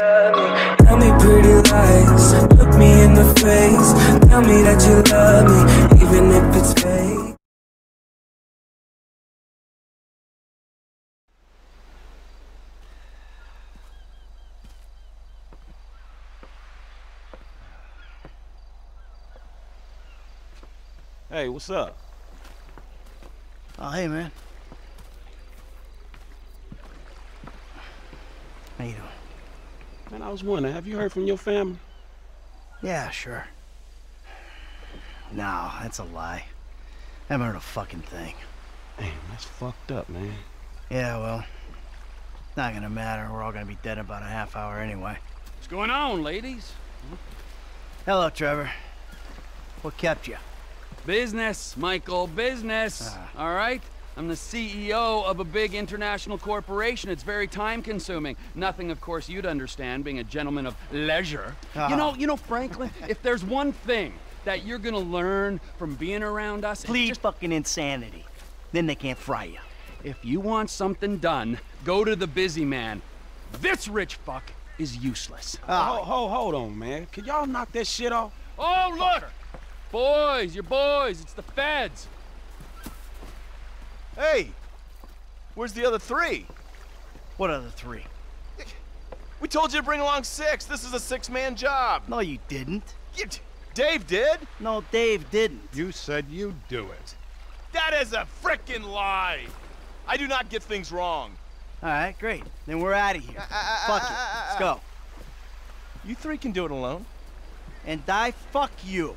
love me. Tell me pretty lies. Look me in the face. Tell me that you love me, even if it's fake. Hey, what's up? Oh, hey, man. How you doing? Man, I was wondering, have you heard from your family? Yeah, sure. No, that's a lie. I haven't heard a fucking thing. Damn, that's fucked up, man. Yeah, well, not gonna matter. We're all gonna be dead in about a half hour anyway. What's going on, ladies? Hello, Trevor. What kept you? Business, Michael, business. Ah. All right? I'm the CEO of a big international corporation. It's very time consuming. Nothing, of course, you'd understand, being a gentleman of leisure. Ah. You know, you know, Franklin, if there's one thing that you're gonna learn from being around us, please just fucking insanity. Then they can't fry you. if you want something done, go to the busy man. This rich fuck is useless. Ah. Hold, hold, hold on, man. Can y'all knock that shit off? Oh, look! Boys, your boys, it's the feds. Hey, where's the other three? What other three? We told you to bring along six. This is a six-man job. No, you didn't. You- Dave did. No, Dave didn't. You said you'd do it. That is a frickin' lie. I do not get things wrong. All right, great. Then we're out of here. Ah, ah, ah, fuck it. Let's go. You three can do it alone. And die, fuck you.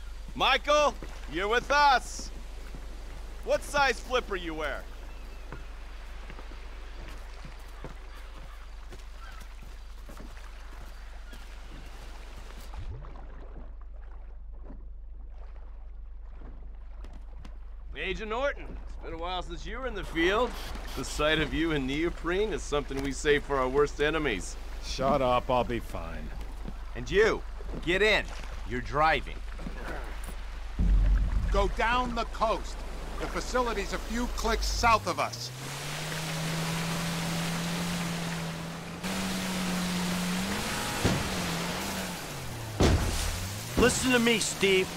Michael, you're with us. What size flipper you wear? Agent Norton, it's been a while since you were in the field. The sight of you in neoprene is something we save for our worst enemies. Shut up, I'll be fine. And you, get in. You're driving. Go down the coast. The facility's a few clicks south of us. Listen to me, Steve.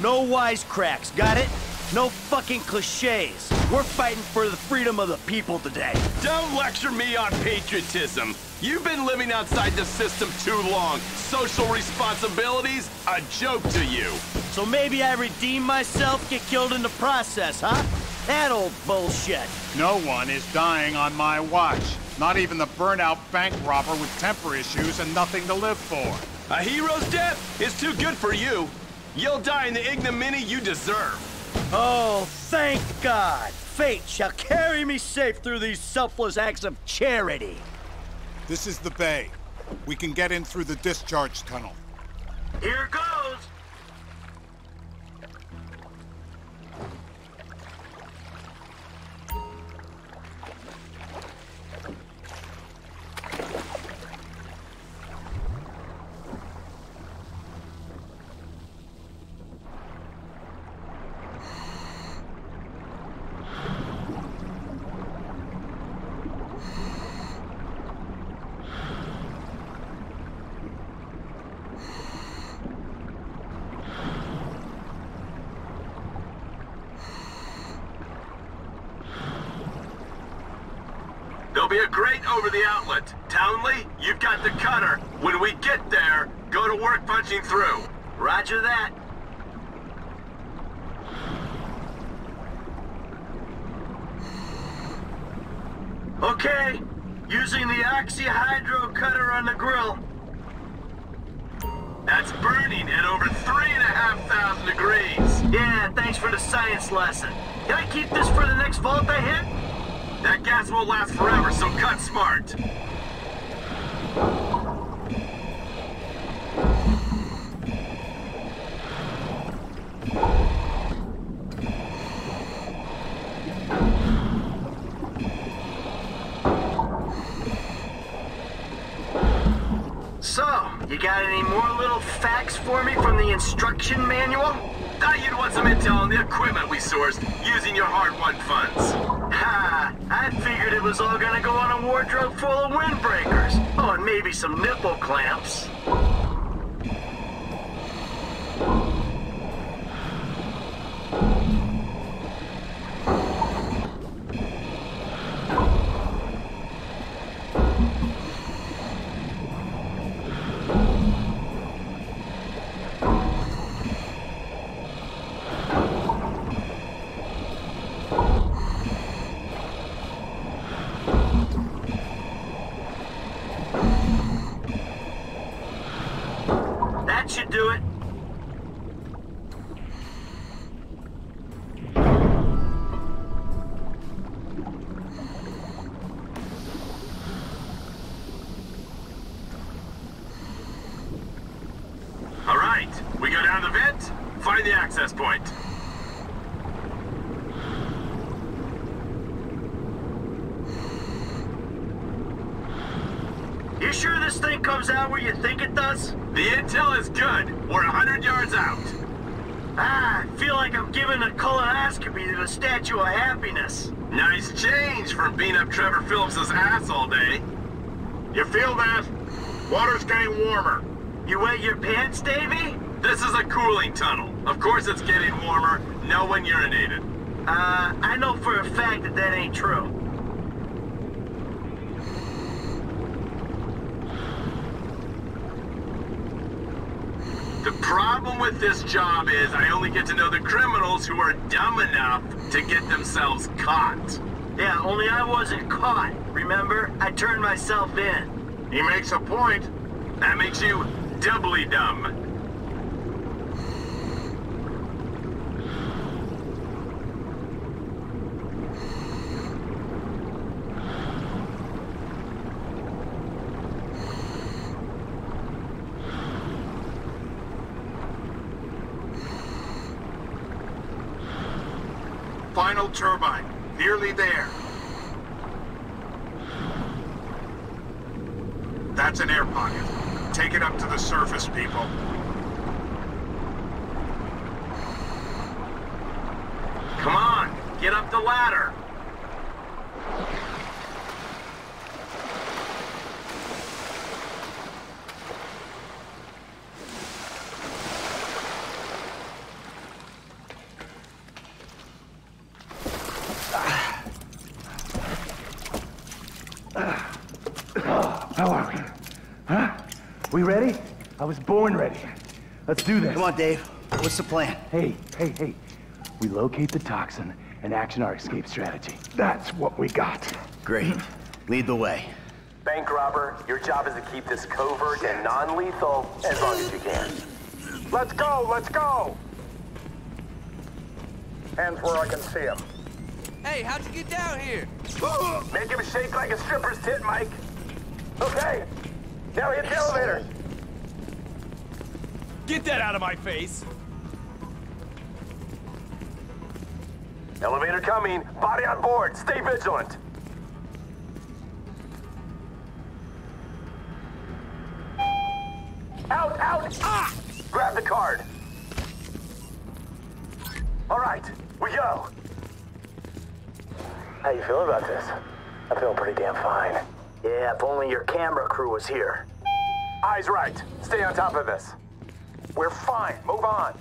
No wisecracks, got it? No fucking cliches. We're fighting for the freedom of the people today. Don't lecture me on patriotism. You've been living outside the system too long. Social responsibilities, a joke to you. So maybe I redeem myself, get killed in the process, huh? That old bullshit. No one is dying on my watch. Not even the burnout bank robber with temper issues and nothing to live for. A hero's death is too good for you. You'll die in the ignominy you deserve. Oh, thank God. Fate shall carry me safe through these selfless acts of charity. This is the bay. We can get in through the discharge tunnel. Here goes. Be a grate over the outlet. Townley, you've got the cutter. When we get there, go to work punching through. Roger that. Okay, using the oxyhydro cutter on the grill. That's burning at over three and a half thousand degrees. Yeah, thanks for the science lesson. Can I keep this for the next vault I hit? That gas won't last forever, so cut smart. So, you got any more little facts for me from the instruction manual? Thought you'd want some intel on the equipment we sourced using your hard-won funds. I figured it was all gonna go on a wardrobe full of windbreakers. Oh, and maybe some nipple clamps. Find the access point. You sure this thing comes out where you think it does? The intel is good. We're a hundred yards out. Ah, I feel like I'm giving a colonoscopy to the Statue of Happiness. Nice change from beating up Trevor Phillips's ass all day. You feel that? Water's getting warmer. You wet your pants, Davy? This is a cooling tunnel. Of course it's getting warmer. No one urinated. Uh, I know for a fact that that ain't true. The problem with this job is I only get to know the criminals who are dumb enough to get themselves caught. Yeah, only I wasn't caught. Remember? I turned myself in. He makes a point. That makes you doubly dumb. Turbine. Nearly there. That's an air pocket. Take it up to the surface, people. Come on, get up the ladder. How are we? Huh? We ready? I was born ready. Let's do this. Come on, Dave. What's the plan? Hey, hey, hey. We locate the toxin and action our escape strategy. That's what we got. Great. Lead the way. Bank robber, your job is to keep this covert and non-lethal as long as you can. Let's go, let's go! Hands where I can see them. Hey, how'd you get down here? Make him shake like a stripper's tit, Mike. Okay, now hit the elevator. Get that out of my face! Elevator coming. Body on board. Stay vigilant. Out, out! Ah! Grab the card. All right, we go. How you feeling about this? I'm feeling pretty damn fine. Yeah, if only your camera crew was here. Eyes right. Stay on top of this. We're fine. Move on.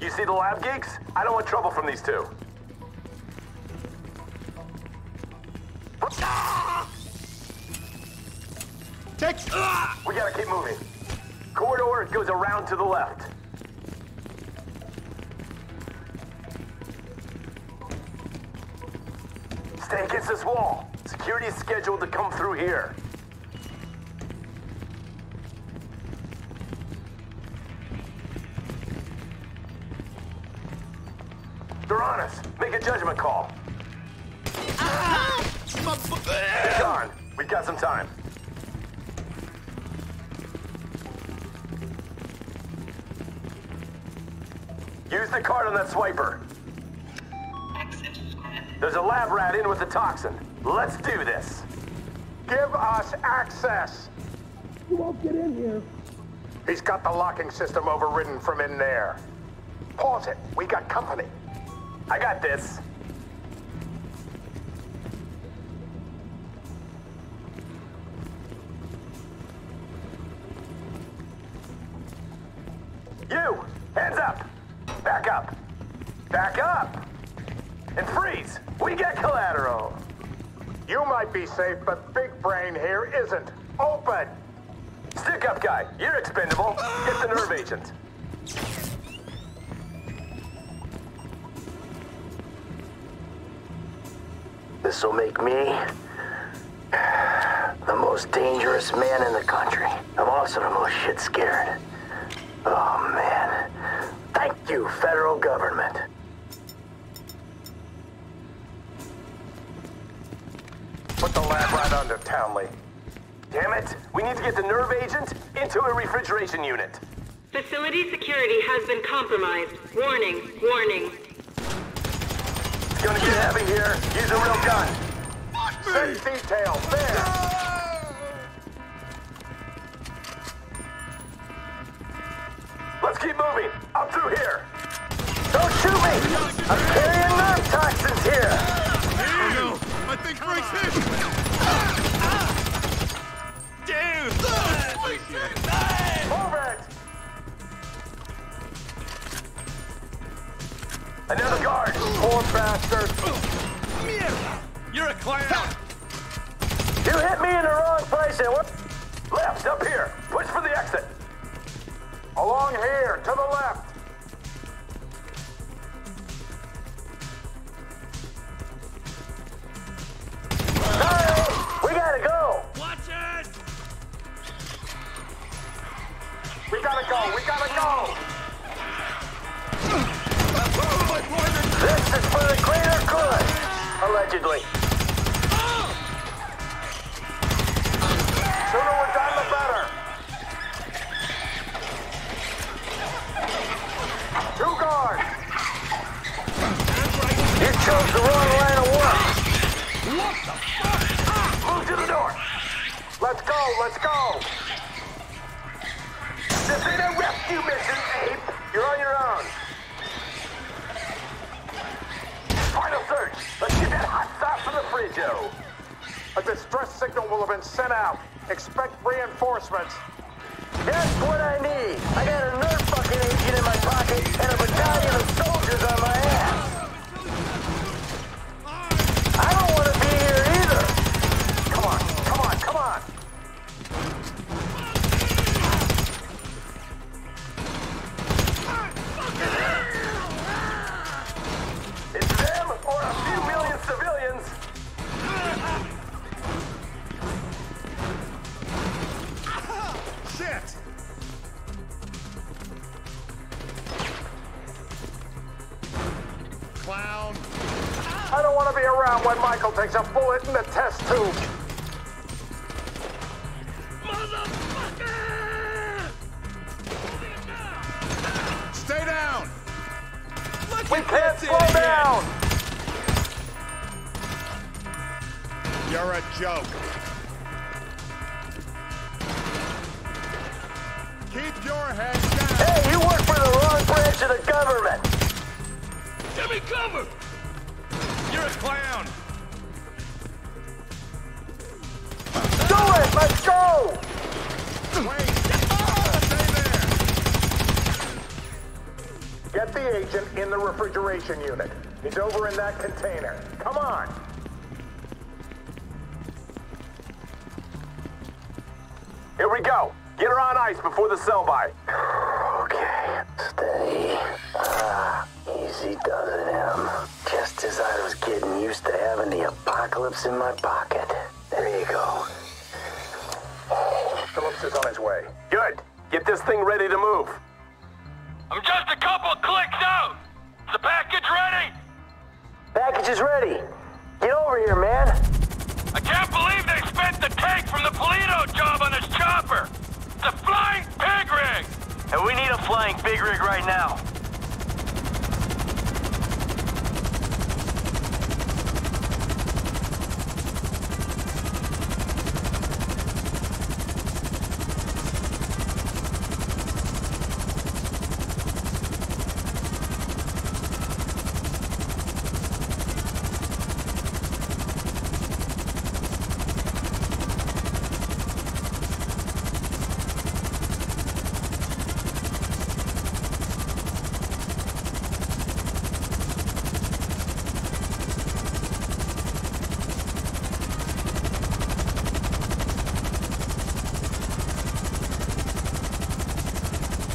You see the lab geeks? I don't want trouble from these two. Take. We gotta keep moving. Corridor goes around to the left. Stay against this wall. Security is scheduled to come through here. They're on us. Make a judgment call. On. We've got some time. Use the card on that swiper. There's a lab rat in with the toxin. Let's do this. Give us access. You won't get in here. He's got the locking system overridden from in there. Pause it. We got company. I got this. You! Hands up! Back up! Back up! And freeze! We get collateral! You might be safe, but Big Brain here isn't. Open! Stick up, guy. You're expendable. Get the nerve agent. This'll make me the most dangerous man in the country. I'm also the most shit scared. Oh man. Thank you, federal government. Put the lab right under Townley. Damn it! We need to get the nerve agent into a refrigeration unit. Facility security has been compromised. Warning, warning. It's gonna get heavy here. Use a real gun. Set detail, there! Let's keep moving. Up through here. Don't shoot me! I'm carrying nerve toxins here. No! I think Frank's hit! Another guard. Bastard. You're a clown! You hit me in the wrong place and what? Left, up here. Push for the exit. Along here, to the left. Been sent out. Expect reinforcements. That's what I need. I got a nerve fucking agent in my pocket and a battalion of soldiers Clown! I don't want to be around when Michael takes a bullet in the test tube. Get the agent in the refrigeration unit. He's over in that container. Come on! Here we go. Get her on ice before the sell-by. Okay, stay. Ah, easy does it, Em. Just as I was getting used to having the apocalypse in my pocket. There you go. Phillips is on his way. Good. Get this thing ready to move. I'm just a couple clicks out. Is the package ready? Package is ready. Get over here, man. I can't believe they spent the tank from the Paleto job on this chopper. It's a flying pig rig. And we need a flying big rig right now.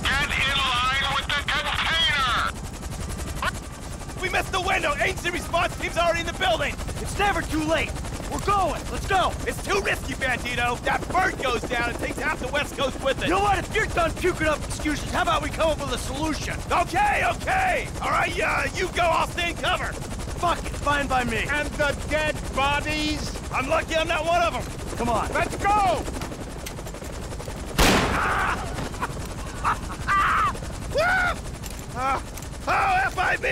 Get in line with the container. We missed the window. Agency response team's already in the building. It's never too late. We're going. Let's go. It's too risky, Bandito. That bird goes down and takes half the West Coast with it. You know what? If you're done puking up excuses, how about we come up with a solution? Okay, okay. All right, uh, you go. I'll stay in cover. Fuck it. Fine by me. And the dead bodies? I'm lucky I'm not one of them. Come on. Let's go! Uh,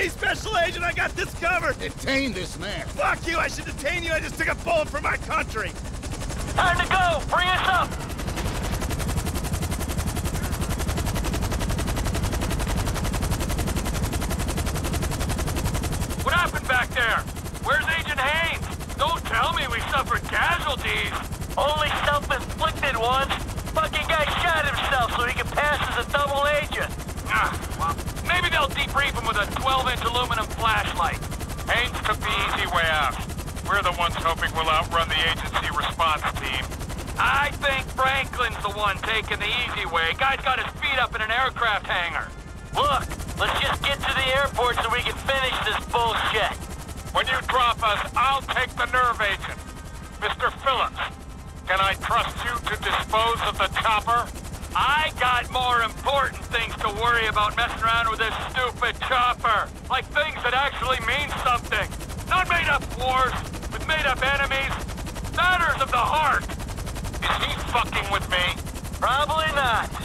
Special Agent, I got this covered. Detain this man. Fuck you. I should detain you. I just took a bullet for my country. Time to go. Bring us up. What happened back there? Where's Agent Haines? Don't tell me we suffered casualties. Only self-inflicted ones. Fucking guy shot himself so he could pass as a double agent. Ah, well, maybe they'll debrief him with a 12-inch aluminum flashlight. Haines took the easy way out. We're the ones hoping we'll outrun the agency response team. I think Franklin's the one taking the easy way. Guy's got his feet up in an aircraft hangar. Look, let's just get to the airport so we can finish this bullshit. When you drop us, I'll take the nerve agent. Mr. Phillips, can I trust you to dispose of the chopper? I got more important things to worry about messing around with this stupid chopper. Like things that actually mean something. Not made up wars with made up enemies. Matters of the heart. Is he fucking with me? Probably not.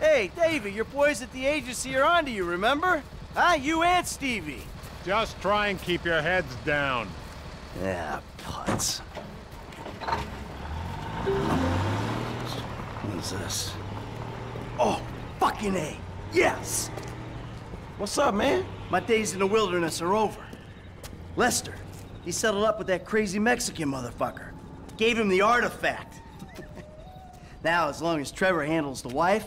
Hey, Davy, your boys at the agency are onto you, remember? Huh? You and Stevie. Just try and keep your heads down. Yeah, putz. What is this? Oh, Fucking A. Yes. What's up, man? My days in the wilderness are over. Lester, he settled up with that crazy Mexican motherfucker. Gave him the artifact. now, as long as Trevor handles the wife,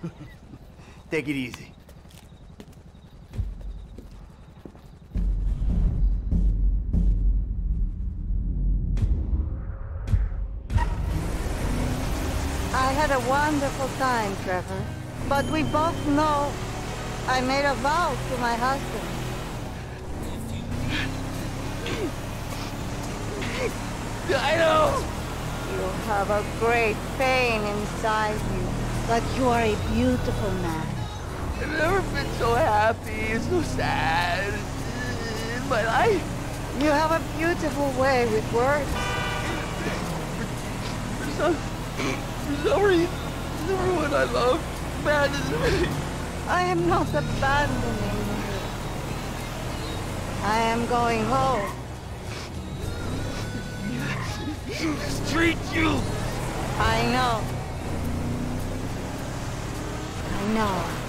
take it easy. I had a wonderful time, Trevor. But we both know I made a vow to my husband. I know! You have a great pain inside you, but you are a beautiful man. I've never been so happy, so sad in my life. You have a beautiful way with words. For some, for some reason, everyone I love abandons me. I am not abandoning you. I am going home. Street you! I know. I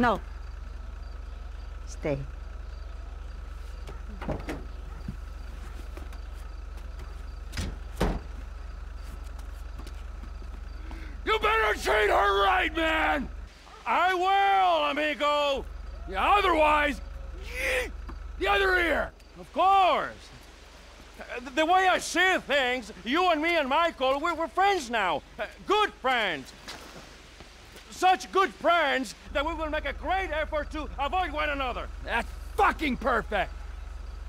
No. Stay. You better treat her right, man! I will, amigo! Yeah, otherwise, the other ear! Of course! Uh, The way I see things, you and me and Michael, we're, we're friends now. Uh, Good friends. Such good friends that we will make a great effort to avoid one another. That's fucking perfect!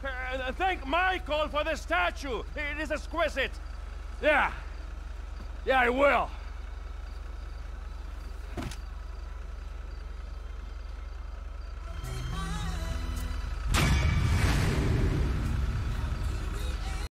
Uh, thank Michael for the statue. It is exquisite. Yeah. Yeah, I will.